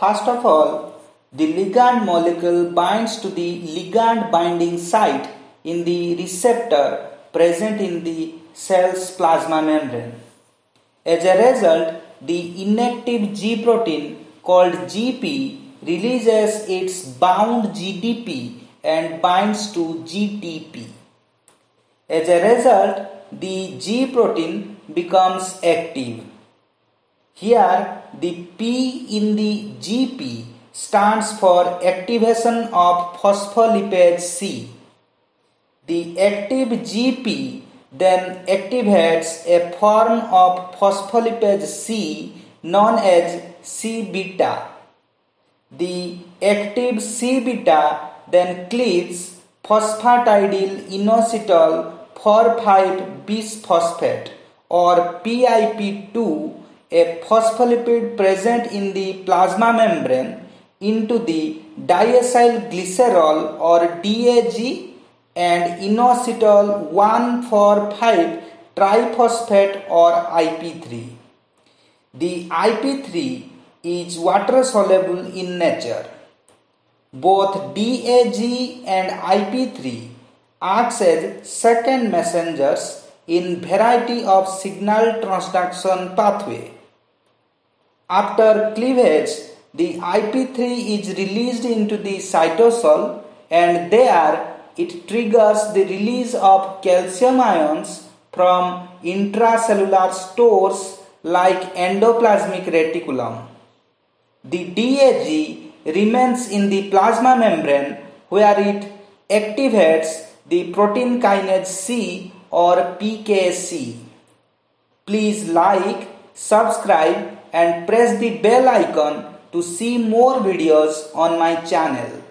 First of all, the ligand molecule binds to the ligand binding site in the receptor present in the cell's plasma membrane. As a result, the inactive G protein called GP releases its bound GDP and binds to GTP. As a result, the G protein becomes active. Here, the P in the GP stands for activation of phospholipase C. The active GP then activates a form of phospholipase C known as C beta. The active C beta then cleaves phosphatidyl inositol 4,5 bisphosphate or PIP2, a phospholipid present in the plasma membrane, into the diacyl glycerol or DAG and inositol 1,4,5 triphosphate or IP3. The IP3 is water soluble in nature. Both DAG and IP3 acts as second messengers in variety of signal transduction pathway. After cleavage, the IP3 is released into the cytosol and there it triggers the release of calcium ions from intracellular stores like endoplasmic reticulum. The DAG remains in the plasma membrane where it activates the protein kinase C or PKC. Please like, subscribe and press the bell icon to see more videos on my channel.